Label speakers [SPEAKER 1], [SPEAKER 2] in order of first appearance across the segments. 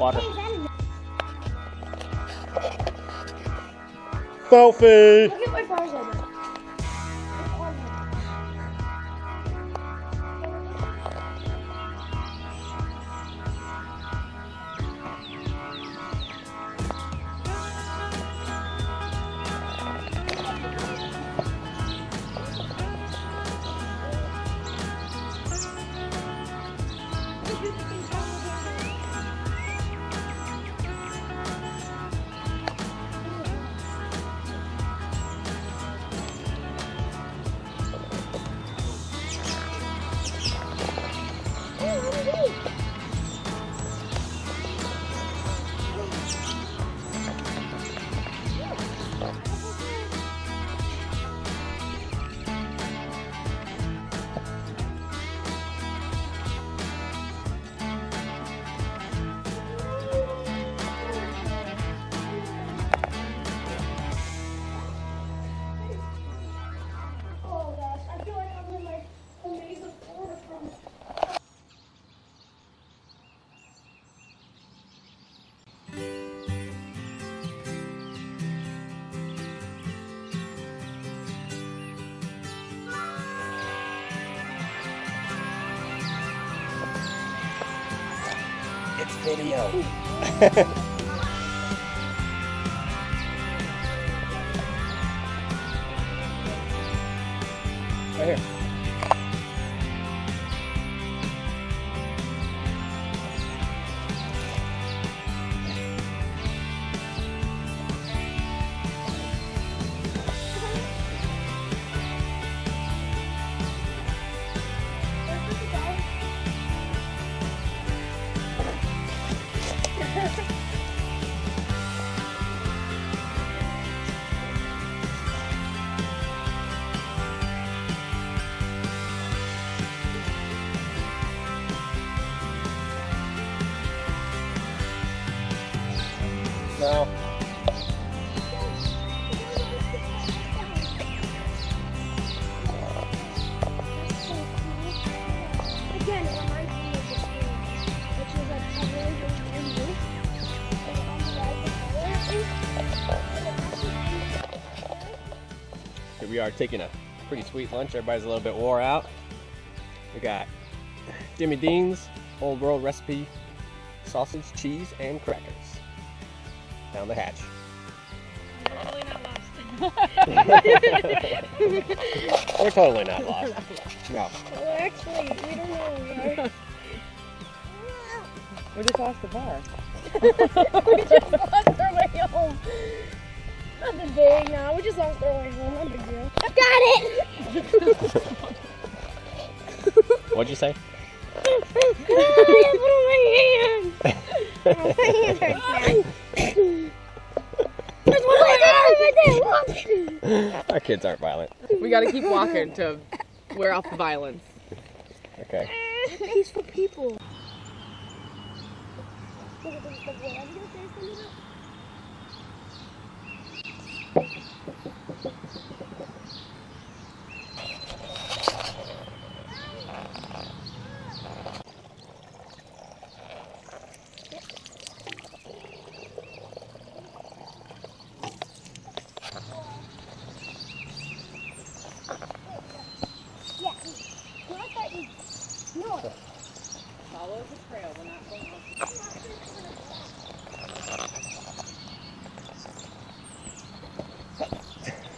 [SPEAKER 1] Water. Selfie! Video. right here.
[SPEAKER 2] Actually-
[SPEAKER 1] Here we are taking a pretty sweet lunch. Everybody's a little bit wore out. We got Jimmy Dean's Old World Recipe sausage, cheese, and crackers. Down the hatch.
[SPEAKER 3] Totally not lost.
[SPEAKER 1] We're totally not lost. No.
[SPEAKER 2] Well, actually, we don't know where we are.
[SPEAKER 3] We just lost the bar.
[SPEAKER 2] we just lost our way home. Nothing big, no. We just lost our way home. No big deal. I got it!
[SPEAKER 1] What'd you say?
[SPEAKER 2] I put on my hand. My hand hurts now.
[SPEAKER 1] Our kids aren't violent.
[SPEAKER 3] We gotta keep walking to wear off the violence.
[SPEAKER 1] Okay.
[SPEAKER 2] Peaceful people.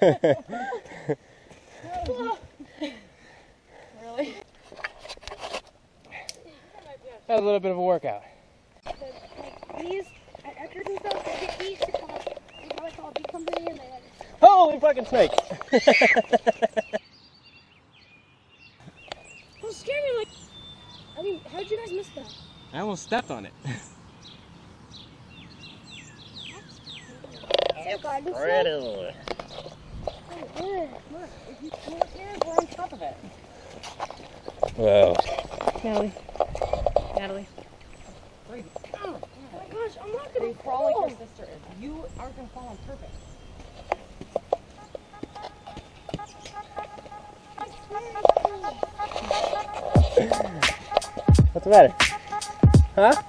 [SPEAKER 3] Really?
[SPEAKER 1] That was a little bit of a workout.
[SPEAKER 2] These, after some stuff, they get these to come, they probably call a big company and they like,
[SPEAKER 1] Holy fucking snake!
[SPEAKER 2] don't scare me like, I mean, how'd you guys miss that?
[SPEAKER 1] I almost stepped on it.
[SPEAKER 2] Oh God,
[SPEAKER 1] Incredible.
[SPEAKER 2] Snake- Ugh.
[SPEAKER 3] Look, if you come up here, we're on top of it.
[SPEAKER 1] Whoa.
[SPEAKER 3] Natalie. Natalie. Breathe.
[SPEAKER 2] Oh my gosh, I'm not
[SPEAKER 3] They
[SPEAKER 2] gonna
[SPEAKER 3] crawl like your sister is. You aren't gonna fall on purpose.
[SPEAKER 1] What's the matter? Huh?